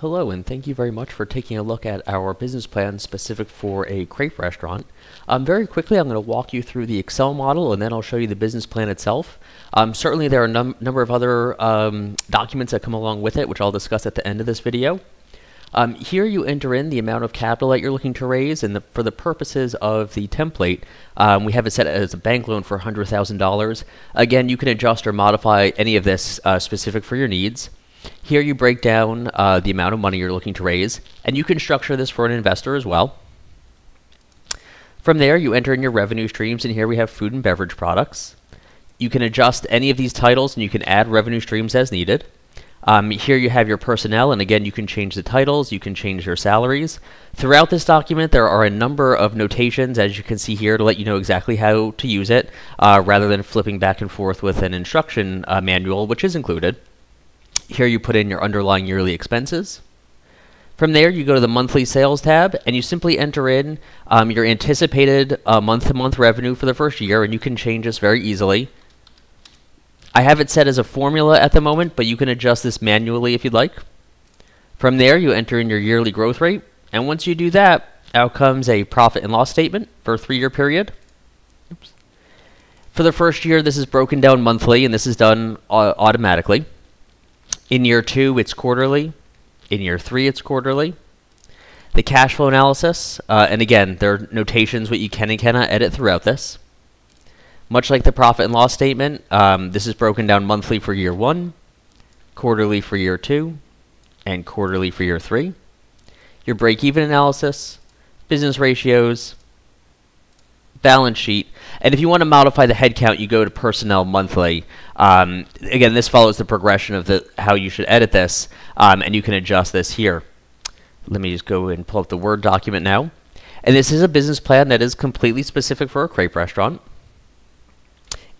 Hello, and thank you very much for taking a look at our business plan specific for a crepe restaurant. Um, very quickly, I'm going to walk you through the Excel model, and then I'll show you the business plan itself. Um, certainly, there are a num number of other um, documents that come along with it, which I'll discuss at the end of this video. Um, here you enter in the amount of capital that you're looking to raise, and the, for the purposes of the template, um, we have it set as a bank loan for $100,000. Again, you can adjust or modify any of this uh, specific for your needs. Here you break down uh, the amount of money you're looking to raise, and you can structure this for an investor as well. From there, you enter in your revenue streams, and here we have food and beverage products. You can adjust any of these titles, and you can add revenue streams as needed. Um, here you have your personnel, and again, you can change the titles, you can change your salaries. Throughout this document, there are a number of notations, as you can see here, to let you know exactly how to use it, uh, rather than flipping back and forth with an instruction uh, manual, which is included. Here you put in your underlying yearly expenses. From there, you go to the monthly sales tab and you simply enter in um, your anticipated month to month revenue for the first year, and you can change this very easily. I have it set as a formula at the moment, but you can adjust this manually if you'd like. From there, you enter in your yearly growth rate, and once you do that, out comes a profit and loss statement for a three year period. Oops. For the first year, this is broken down monthly, and this is done uh, automatically. In year two, it's quarterly. In year three, it's quarterly. The cash flow analysis, uh, and again, there are notations what you can and cannot edit throughout this. Much like the profit and loss statement, um, this is broken down monthly for year one, quarterly for year two, and quarterly for year three. Your break-even analysis, business ratios, balance sheet, and if you want to modify the headcount, you go to personnel monthly. Um, again, this follows the progression of the how you should edit this, um, and you can adjust this here. Let me just go and pull up the Word document now. And this is a business plan that is completely specific for a crepe restaurant.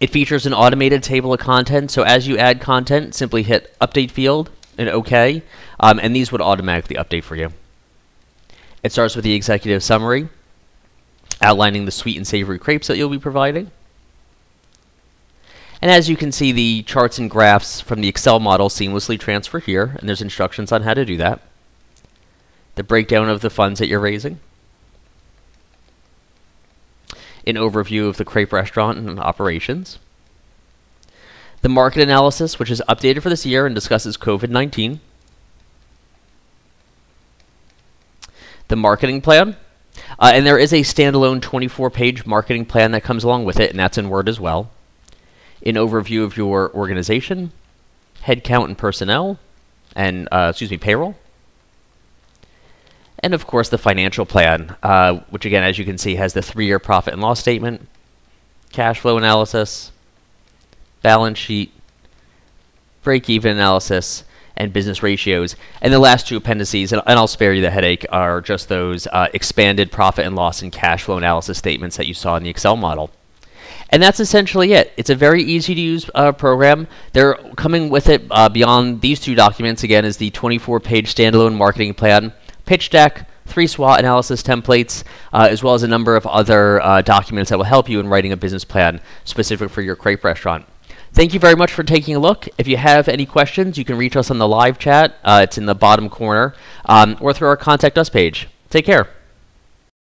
It features an automated table of contents, so as you add content, simply hit Update field and OK, um, and these would automatically update for you. It starts with the executive summary outlining the sweet and savory crepes that you'll be providing. And as you can see, the charts and graphs from the Excel model seamlessly transfer here, and there's instructions on how to do that. The breakdown of the funds that you're raising. An overview of the crepe restaurant and operations. The market analysis, which is updated for this year and discusses COVID-19. The marketing plan, uh, and there is a standalone 24-page marketing plan that comes along with it, and that's in Word as well. An overview of your organization, headcount and personnel, and uh, excuse me, payroll. And of course, the financial plan, uh, which again, as you can see, has the three-year profit and loss statement, cash flow analysis, balance sheet, break-even analysis, and business ratios. And the last two appendices, and, and I'll spare you the headache, are just those uh, expanded profit and loss and cash flow analysis statements that you saw in the Excel model. And that's essentially it. It's a very easy to use uh, program. They're coming with it uh, beyond these two documents, again, is the 24 page standalone marketing plan, pitch deck, three SWOT analysis templates, uh, as well as a number of other uh, documents that will help you in writing a business plan specific for your crepe restaurant. Thank you very much for taking a look. If you have any questions, you can reach us on the live chat. Uh, it's in the bottom corner, um, or through our Contact Us page. Take care.